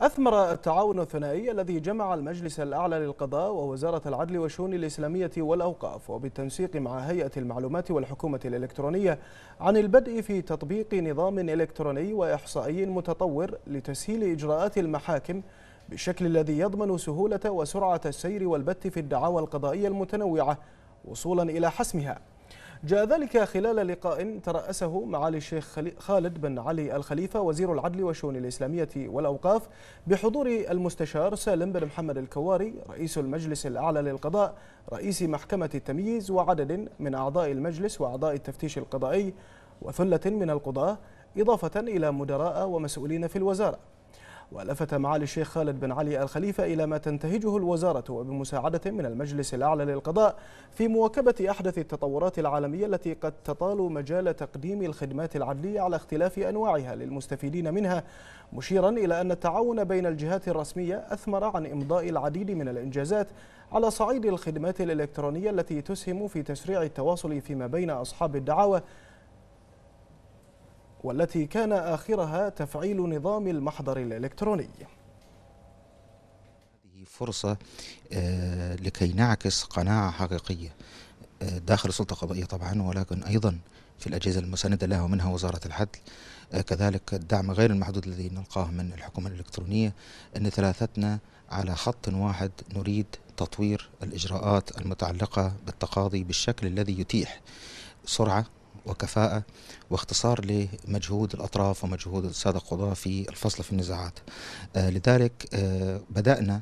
أثمر التعاون الثنائي الذي جمع المجلس الأعلى للقضاء ووزارة العدل والشؤون الإسلامية والأوقاف وبالتنسيق مع هيئة المعلومات والحكومة الإلكترونية عن البدء في تطبيق نظام إلكتروني وإحصائي متطور لتسهيل إجراءات المحاكم بالشكل الذي يضمن سهولة وسرعة السير والبت في الدعاوى القضائية المتنوعة وصولا إلى حسمها. جاء ذلك خلال لقاء ترأسه معالي الشيخ خالد بن علي الخليفة وزير العدل والشؤون الإسلامية والأوقاف بحضور المستشار سالم بن محمد الكواري رئيس المجلس الأعلى للقضاء رئيس محكمة التمييز وعدد من أعضاء المجلس وأعضاء التفتيش القضائي وثلة من القضاة إضافة إلى مدراء ومسؤولين في الوزارة. ولفت معالي الشيخ خالد بن علي الخليفة إلى ما تنتهجه الوزارة وبمساعدة من المجلس الأعلى للقضاء في مواكبة أحدث التطورات العالمية التي قد تطال مجال تقديم الخدمات العدلية على اختلاف أنواعها للمستفيدين منها مشيرا إلى أن التعاون بين الجهات الرسمية أثمر عن إمضاء العديد من الإنجازات على صعيد الخدمات الإلكترونية التي تسهم في تسريع التواصل فيما بين أصحاب الدعاوى والتي كان آخرها تفعيل نظام المحضر الإلكتروني. هذه فرصة آه، لكي نعكس قناعة حقيقية آه، داخل السلطة القضائية طبعا ولكن أيضا في الأجهزة المساندة لها ومنها وزارة العدل آه، كذلك الدعم غير المحدود الذي نلقاه من الحكومة الإلكترونية أن ثلاثتنا على خط واحد نريد تطوير الإجراءات المتعلقة بالتقاضي بالشكل الذي يتيح سرعة وكفاءة واختصار لمجهود الأطراف ومجهود السادة القضاة في الفصل في النزاعات. آه لذلك آه بدأنا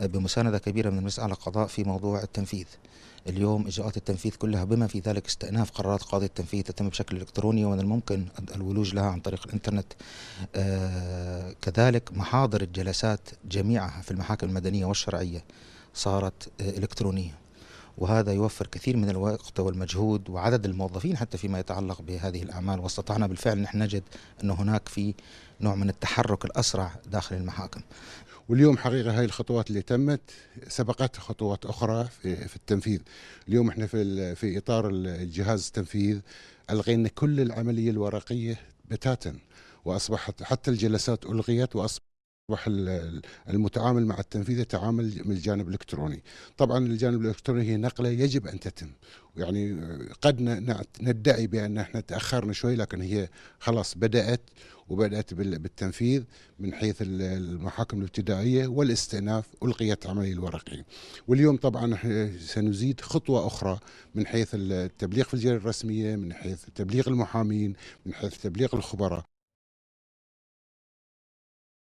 بمساندة كبيرة من المجلس الأعلى للقضاء في موضوع التنفيذ. اليوم إجراءات التنفيذ كلها بما في ذلك استئناف قرارات قاضي التنفيذ تتم بشكل إلكتروني ومن الممكن الولوج لها عن طريق الإنترنت. آه كذلك محاضر الجلسات جميعها في المحاكم المدنية والشرعية صارت آه إلكترونية. وهذا يوفر كثير من الوقت والمجهود وعدد الموظفين حتى فيما يتعلق بهذه الأعمال. واستطعنا بالفعل نحن نجد أن هناك في نوع من التحرك الأسرع داخل المحاكم. واليوم حقيقة هاي الخطوات اللي تمت سبقت خطوات أخرى في, في التنفيذ. اليوم إحنا في, في إطار الجهاز التنفيذ ألغينا كل العملية الورقية بتاتا وأصبحت حتى الجلسات ألغيت وأصبحت اصبح المتعامل مع التنفيذ يتعامل من الجانب الإلكتروني. طبعا الجانب الإلكتروني هي نقلة يجب أن تتم. يعني قد ندعي بأن إحنا تأخرنا شوي لكن هي خلاص بدأت وبدأت بالتنفيذ من حيث المحاكم الابتدائية والاستئناف القيت عمليه الورقي. واليوم طبعا سنزيد خطوة أخرى من حيث التبليغ في الجريده الرسمية من حيث تبليغ المحامين من حيث تبليغ الخبراء.